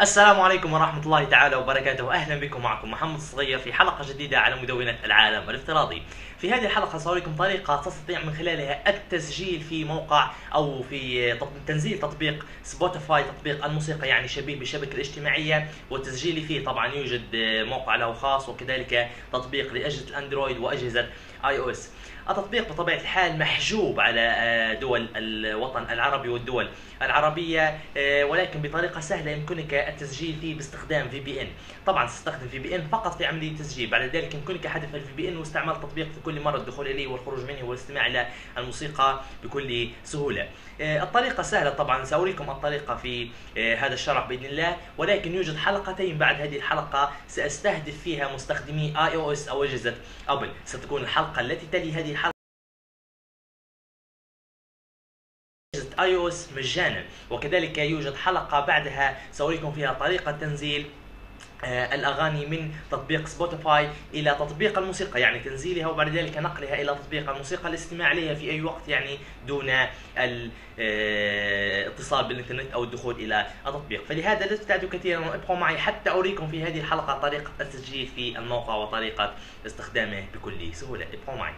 السلام عليكم ورحمة الله تعالى وبركاته. أهلا بكم. معكم محمد الصغير في حلقة جديدة على مدونة العالم الافتراضي. في هذه الحلقة سأريكم طريقة تستطيع من خلالها التسجيل في موقع أو في تنزيل تطبيق سبوتيفاي تطبيق الموسيقى يعني شبيه بالشبكة الاجتماعية والتسجيل فيه طبعا يوجد موقع له خاص وكذلك تطبيق لأجهزة الأندرويد وأجهزة آي أو إس التطبيق بطبيعة الحال محجوب على آه، دول الوطن العربي والدول العربية آه، ولكن بطريقة سهلة يمكنك التسجيل فيه باستخدام VPN طبعا تستخدم VPN فقط في عملية التسجيل. بعد ذلك يمكنك حذف ال VPN واستعمال التطبيق في كل مرة الدخول إليه والخروج منه والاستماع إلى الموسيقى بكل سهولة. آه، الطريقة سهلة طبعا. سأريكم الطريقة في هذا الشرح بإذن الله. ولكن يوجد حلقتين بعد هذه الحلقة سأستهدف فيها مستخدمي آي أو إس أو أجهزة أبل. ستكون الحلقة التي تلي هذه اي أو اس مجانا وكذلك يوجد حلقة بعدها سأريكم فيها طريقة تنزيل آه، الأغاني من تطبيق سبوتيفاي إلى تطبيق الموسيقى. يعني تنزيلها وبعد ذلك نقلها إلى تطبيق الموسيقى الاستماع عليها في أي وقت يعني دون الاتصال بالإنترنت أو الدخول إلى التطبيق. فلهذا لا تبتعدوا كثيرا ابقوا معي حتى أريكم في هذه الحلقة طريقة التسجيل في الموقع وطريقة استخدامه بكل سهولة. ابقوا معي.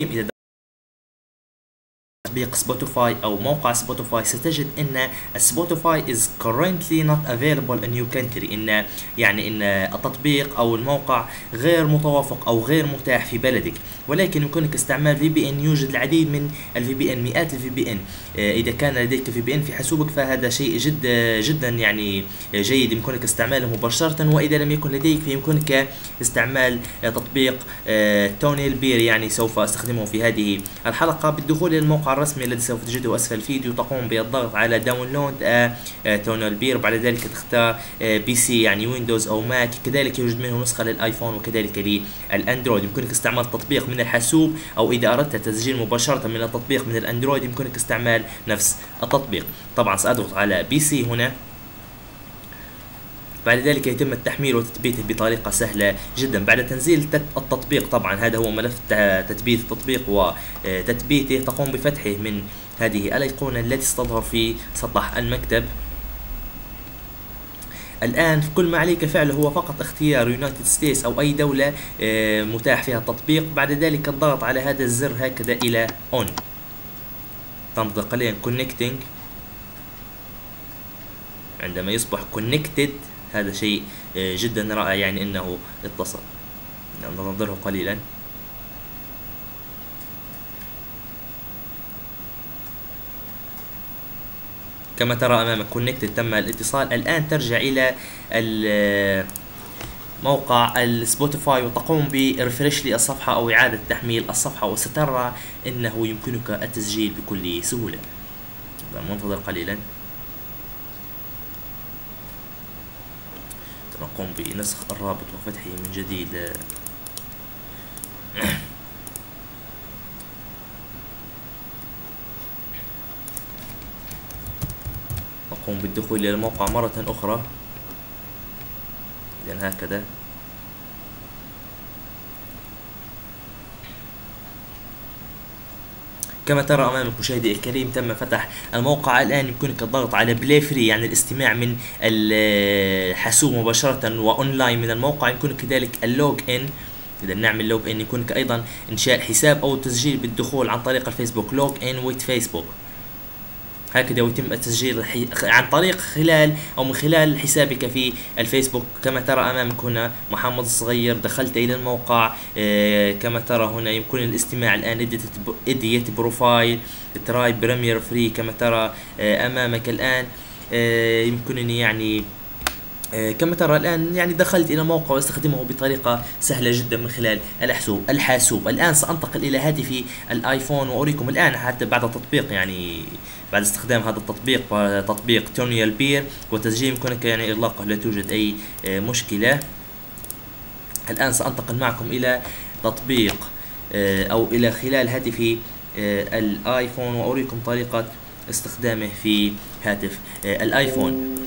إذا تطبيق سبوتيفاي أو موقع سبوتيفاي ستجد إن سبوتيفاي is currently not available in your country. إن يعني إن التطبيق أو الموقع غير متوافق أو غير متاح في بلدك. ولكن يمكنك استعمال VPN يوجد العديد من ال VPN مئات الفي بي ان إذا كان لديك VPN في حاسوبك فهذا شيء جد جدا يعني جيد يمكنك استعماله مباشرة. وإذا لم يكن لديك فيمكنك استعمال تطبيق TunnelBear يعني سوف أستخدمه في هذه الحلقة. بالدخول إلى الموقع الرسمي الذي سوف تجده اسفل الفيديو تقوم بالضغط على download TunnelBear. بعد ذلك تختار PC يعني ويندوز أو ماك. كذلك يوجد منه نسخة للآيفون وكذلك للأندرويد. يمكنك استعمال التطبيق من الحاسوب أو إذا أردت التسجيل مباشرة من التطبيق من الأندرويد يمكنك استعمال نفس التطبيق. طبعا سأضغط على PC هنا. بعد ذلك يتم التحميل وتثبيته بطريقة سهلة جدا. بعد تنزيل التطبيق طبعا هذا هو ملف تثبيت التطبيق وتثبيته تقوم بفتحه من هذه الأيقونة التي ستظهر في سطح المكتب. الآن كل ما عليك فعله هو فقط اختيار United States أو أي دولة آه، متاح فيها التطبيق. بعد ذلك الضغط على هذا الزر هكذا إلى on تنتظر قليلا connecting عندما يصبح connected هذا شيء آه، جدا رائع يعني إنه اتصل. ننتظره قليلا. كما ترى امامك connected تم الاتصال. الآن ترجع إلى موقع ال Spotify وتقوم ب refresh للصفحة أو إعادة تحميل الصفحة وسترى أنه يمكنك التسجيل بكل سهولة. منتظر قليلا. نقوم بنسخ الرابط وفتحه من جديد. نقوم بالدخول إلى الموقع مرة أخرى. إذا هكذا. كما ترى امامك مشاهدي الكريم تم فتح الموقع الآن يمكنك الضغط على play free يعني الاستماع من الحاسوب مباشرة واونلاين من الموقع. يمكنك كذلك ال log in إذا نعمل log in يمكنك أيضا إنشاء حساب أو تسجيل بالدخول عن طريق الفيسبوك log in with Facebook هكذا ويتم التسجيل عن طريق خلال أو من خلال حسابك في الفيسبوك. كما ترى أمامك هنا محمد الصغير دخلت إلى الموقع آه، كما ترى هنا يمكن الاستماع الآن edit profile try premium free كما ترى آه، أمامك الآن آه، يمكنني يعني كما ترى الآن يعني دخلت إلى الموقع واستخدمه بطريقة سهلة جدا من خلال الحاسوب الحاسوب. الآن سأنتقل إلى هاتفي الآيفون وأريكم الآن حتى بعد التطبيق يعني بعد استخدام هذا التطبيق تطبيق TunnelBear وتسجيل يمكنك يعني إغلاقه. لا توجد أي آه، مشكلة. الآن سأنتقل معكم إلى تطبيق آه، أو إلى خلال هاتفي آه، الآيفون وأريكم طريقة استخدامه في هاتف آه، الآيفون. آه،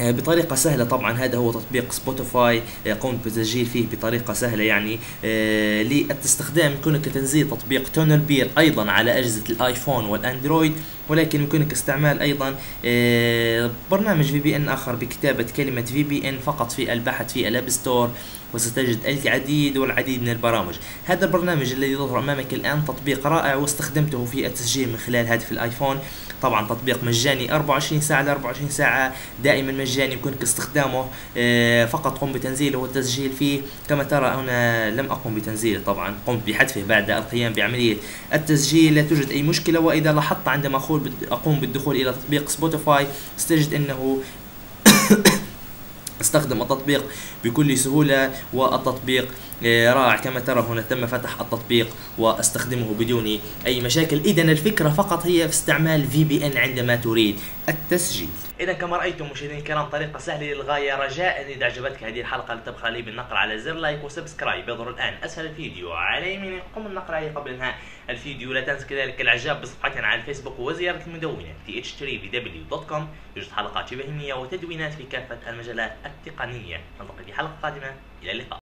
بطريقة سهلة طبعا. هذا هو تطبيق Spotify آه، قمت بتسجيل فيه بطريقة سهلة يعني. آه، للاستخدام يمكنك تنزيل تطبيق TunnelBear أيضا على أجهزة الآيفون والأندرويد ولكن يمكنك استعمال أيضا آه، برنامج VPN آخر بكتابة كلمة VPN فقط في البحث في ال App Store وستجد العديد والعديد من البرامج. هذا البرنامج الذي يظهر أمامك الآن تطبيق رائع واستخدمته في التسجيل من خلال هاتف الآيفون. طبعا تطبيق مجاني 24 ساعة ل 24 ساعة دائما مجاني يمكنك استخدامه آه، فقط قم بتنزيله والتسجيل فيه. كما ترى أنا لم أقم بتنزيله طبعا قمت بحذفه بعد القيام بعملية التسجيل. لا توجد أي مشكلة وإذا لاحظت عندما أقوم بالدخول إلى تطبيق Spotify ستجد أنه استخدم التطبيق بكل سهولة والتطبيق رائع كما ترى هنا تم فتح التطبيق واستخدمه بدون أي مشاكل. اذا الفكرة فقط هي في استعمال VPN عندما تريد. التسجيل. اذا كما رأيتم مشاهدينا الكرام طريقة سهلة للغاية رجاء. إذا عجبتك هذه الحلقة لا تبخل لي بالنقر على زر like و subscribe. يظهر الآن اسفل الفيديو على يمينك. قم النقر عليه قبل انهاء الفيديو لا تنسى كذلك الإعجاب بصفحتنا على الفيسبوك وزيارة المدونة th3vw.com يوجد حلقات شبه وتدوينات في كافة المجالات التقنية. نلتقي في حلقة قادمة. إلى اللقاء.